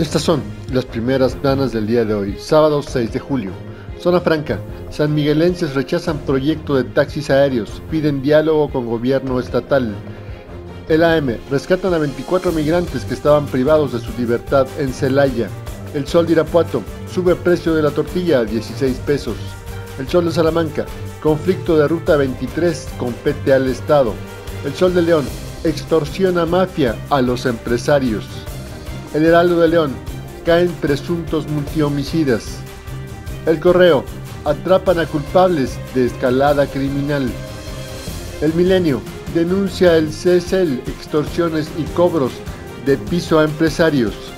Estas son las primeras planas del día de hoy, sábado 6 de julio. Zona Franca. San Miguelenses rechazan proyecto de taxis aéreos, piden diálogo con gobierno estatal. El AM. Rescatan a 24 migrantes que estaban privados de su libertad en Celaya. El Sol de Irapuato. Sube precio de la tortilla a 16 pesos. El Sol de Salamanca. Conflicto de Ruta 23 compete al Estado. El Sol de León. Extorsiona mafia a los empresarios. El Heraldo de León. Caen presuntos multihomicidas. El Correo. Atrapan a culpables de escalada criminal. El Milenio. Denuncia el CESEL extorsiones y cobros de piso a empresarios.